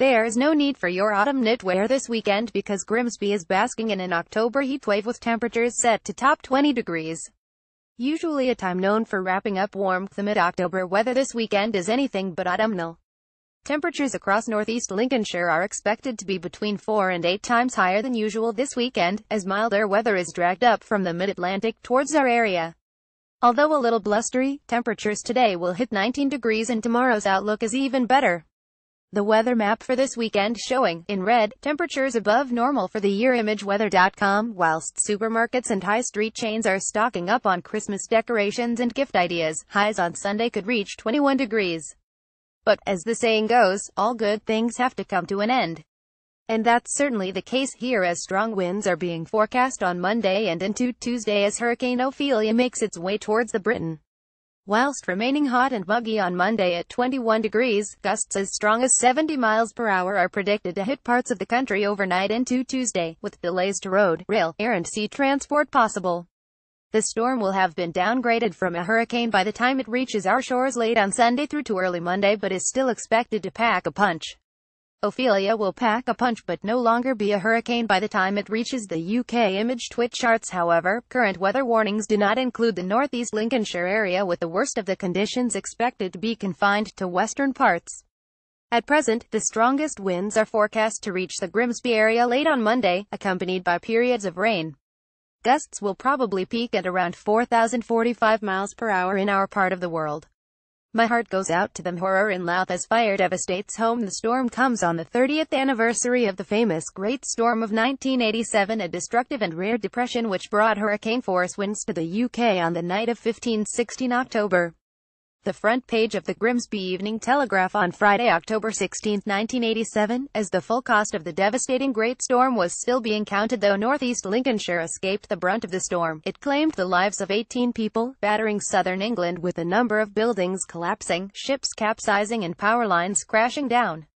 There's no need for your autumn knitwear this weekend because Grimsby is basking in an October heatwave with temperatures set to top 20 degrees. Usually a time known for wrapping up warmth amid October weather this weekend is anything but autumnal. Temperatures across northeast Lincolnshire are expected to be between 4 and 8 times higher than usual this weekend, as milder weather is dragged up from the mid-Atlantic towards our area. Although a little blustery, temperatures today will hit 19 degrees and tomorrow's outlook is even better. The weather map for this weekend showing, in red, temperatures above normal for the year imageweather.com, whilst supermarkets and high street chains are stocking up on Christmas decorations and gift ideas. Highs on Sunday could reach 21 degrees. But, as the saying goes, all good things have to come to an end. And that's certainly the case here as strong winds are being forecast on Monday and into Tuesday as Hurricane Ophelia makes its way towards the Britain. Whilst remaining hot and muggy on Monday at 21 degrees, gusts as strong as 70 miles per hour are predicted to hit parts of the country overnight into Tuesday, with delays to road, rail, air and sea transport possible. The storm will have been downgraded from a hurricane by the time it reaches our shores late on Sunday through to early Monday but is still expected to pack a punch. Ophelia will pack a punch but no longer be a hurricane by the time it reaches the UK image twit charts however, current weather warnings do not include the northeast Lincolnshire area with the worst of the conditions expected to be confined to western parts. At present, the strongest winds are forecast to reach the Grimsby area late on Monday, accompanied by periods of rain. Gusts will probably peak at around 4,045 miles per hour in our part of the world. My heart goes out to them. horror in Louth as fire devastates home. The storm comes on the 30th anniversary of the famous Great Storm of 1987, a destructive and rare depression which brought hurricane-force winds to the UK on the night of 15-16 October. The front page of the Grimsby Evening Telegraph on Friday, October 16, 1987, as the full cost of the devastating Great Storm was still being counted though northeast Lincolnshire escaped the brunt of the storm. It claimed the lives of 18 people, battering southern England with a number of buildings collapsing, ships capsizing and power lines crashing down.